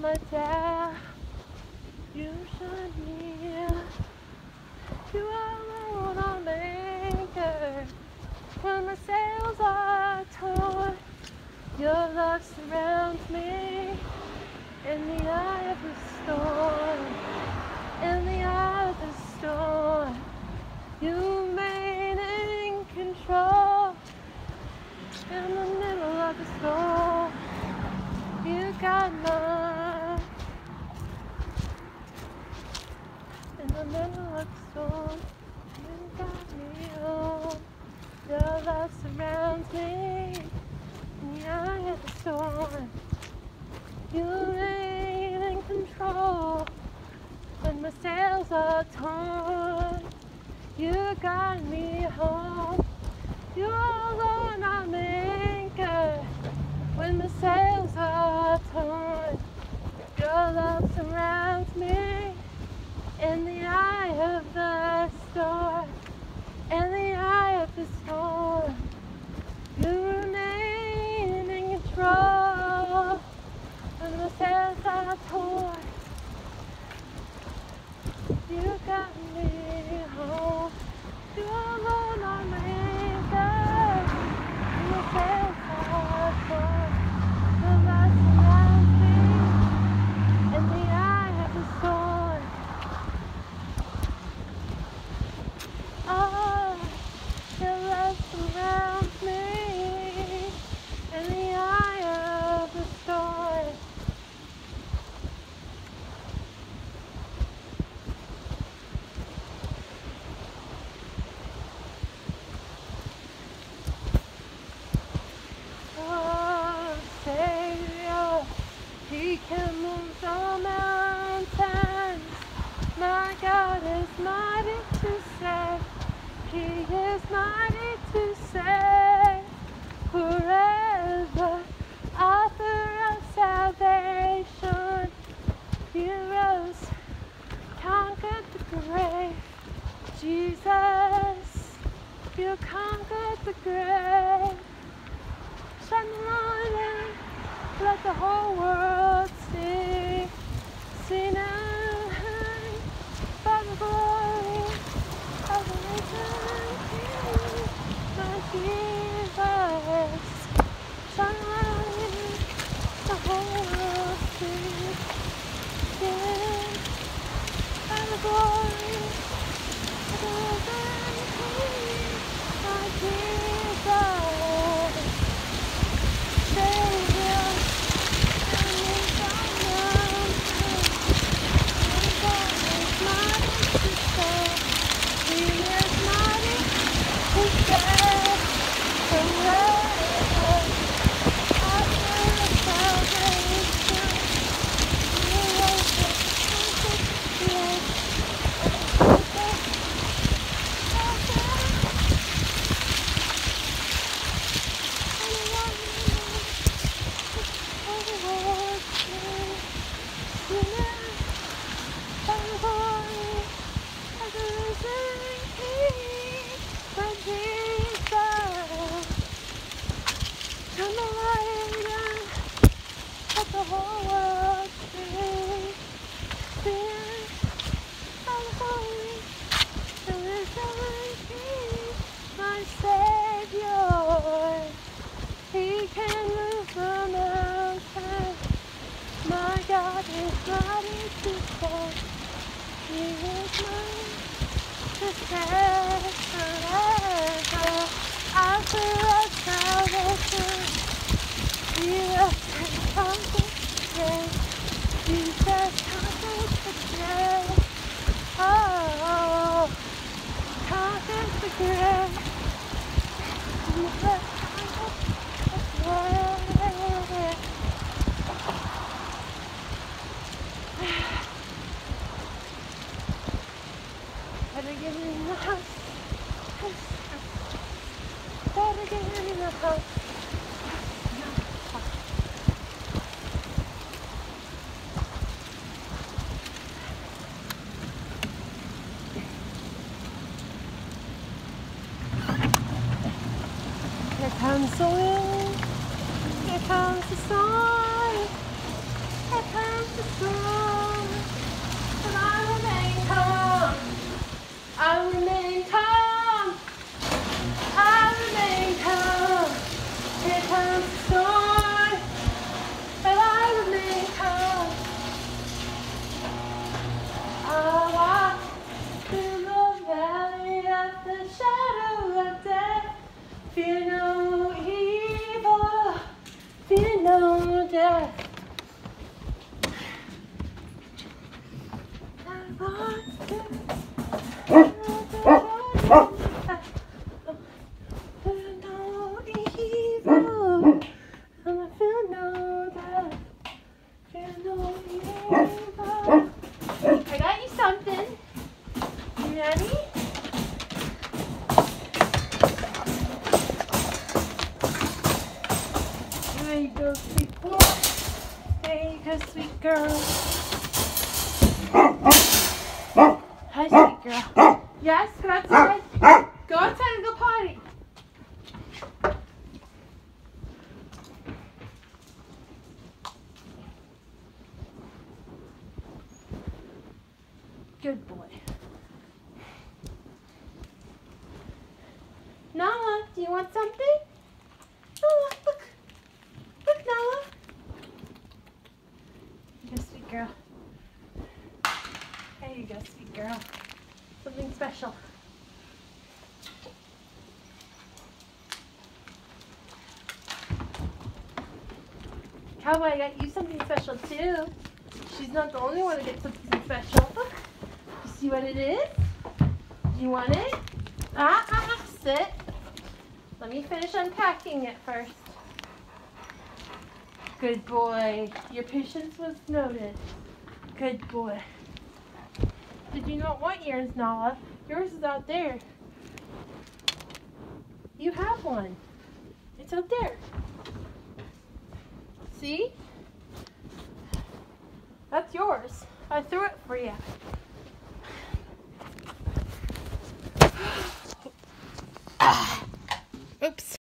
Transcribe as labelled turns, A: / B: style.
A: my dad. You shine me. You are alone on anchor. When my sails are torn, your love surrounds me. In the eye of the storm, in the eye of the storm, you remain in control. In the middle of the storm, you got my. In the middle of storm, you got me home. Your love surrounds me. In the eye of the storm, you reign in control. When my sails are torn, you got me home. You're alone I'm anchor. When the sails are torn, your love surrounds me. In the eye of storm, in the eye of the storm, you remain in control. When the sails are torn, you got me home. You're alone on my anchor. When the sails are torn, your love surrounds me. In the eye of the storm. Oh, your love surrounds me in the eye of the storm. Oh, Savior, He can move the mountains. My God is mighty to save. He is mighty to save. Forever, author of salvation. He rose, conquered the grave. Jesus, you conquered the grave. Shine the light in, let the whole world see. See now, by the glory of the risen King, my Jesus. Shine the light in, the whole world see. See, by the glory of the risen King, my Jesus. Savior, and He's our mountain. My God is mighty to save. He is mighty to save. Forever, author of salvation. He rose the conquered grave. The whole world sing, sing, I'm holy. There is only King, my Savior. He can move the mountain. My God is mighty to save. Is mine to save forever. Author of salvation. He has conquered the grave. Jesus conquered the grave. Oh, conquered the grave. Jesus conquered the grave. Better get in the house. Better get in the house. Here comes the wind. Here comes the sun. Here comes the storm. And I remain calm. Fear no evil. Fear no death. Go, sweet girl. Hi, sweet girl. Yes, go outside. Go outside and go potty. Good boy. Nala, do you want something? Nala, look. Look, Nala. Here you go, girl. There you go, sweet girl. Something special. Cowboy, I got you something special too. She's not the only one to get something special. You see what it is? Do you want it? Ah, ah, ah, sit. Let me finish unpacking it first. Good boy. Your patience was noted. Good boy. Did you not want yours, Nala? Yours is out there. You have one. It's out there. See? That's yours. I threw it for you. ah. Oops.